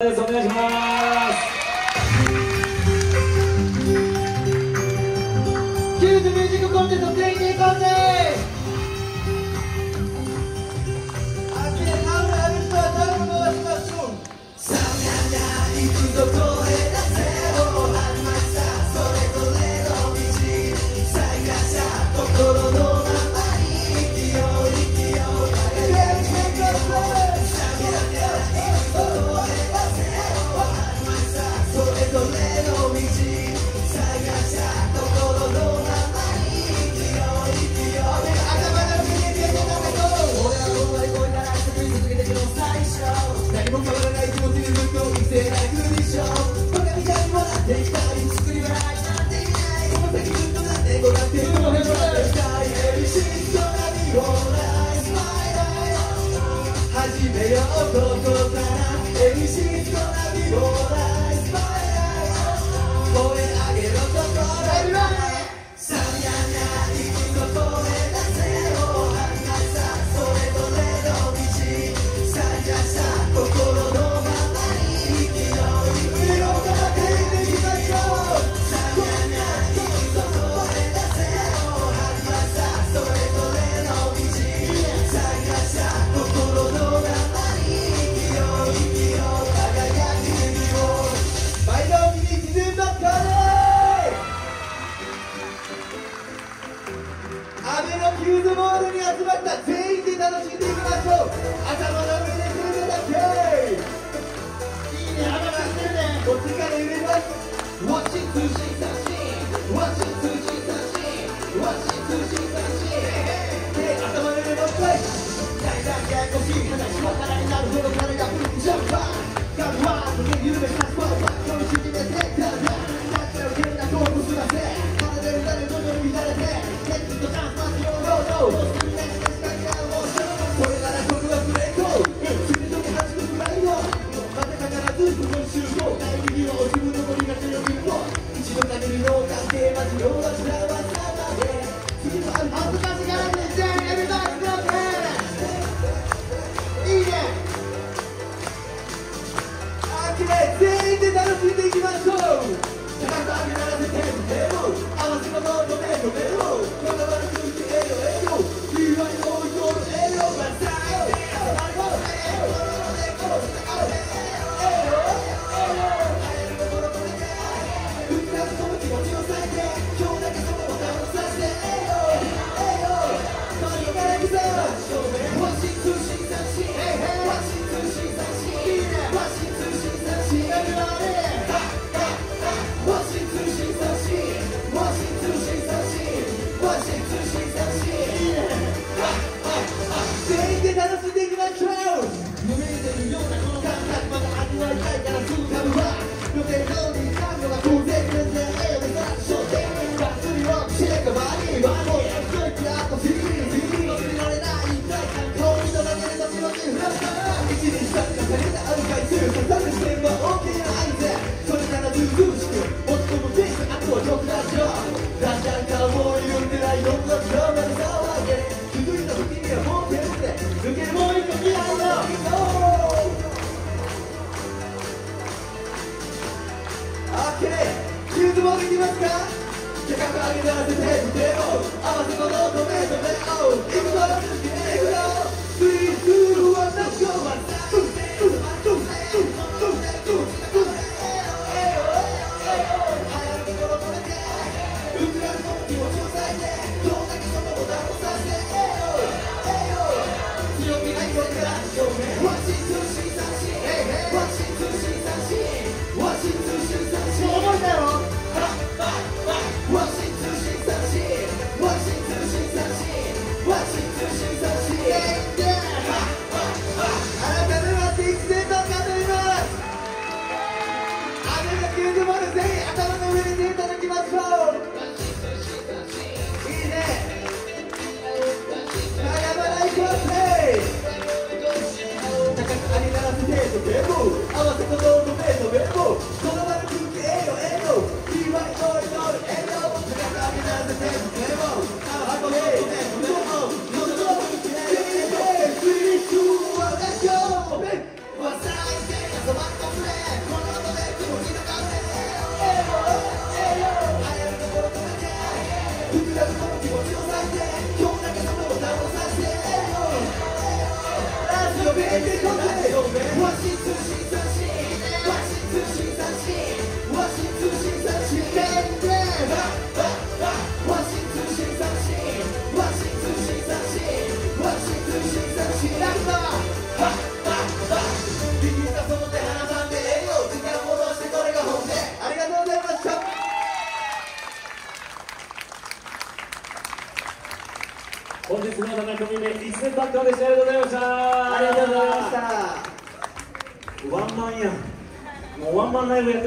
お願いします。キューズミュージックコンテスト全員でこうぜる人は誰もがしましょう始めようここ阿部のキューズモールに集まった全員で楽しんでいきましょう。頭の上でキューズだけ。いいね、幅がしてね。こっちから揺れます。質問できますか？高く上げならせて手を合わせこのと目止めを。いつも続きでいくよ球でもあるぜひ頭の上に手いただきましょういいねままだいきます。ね高く上げならせてとべも合わせとどうとべべも本日の7組目一年バッカーでしたありがとうございました。ありがとうございました。ワンマンやんもうワンマンライブやっても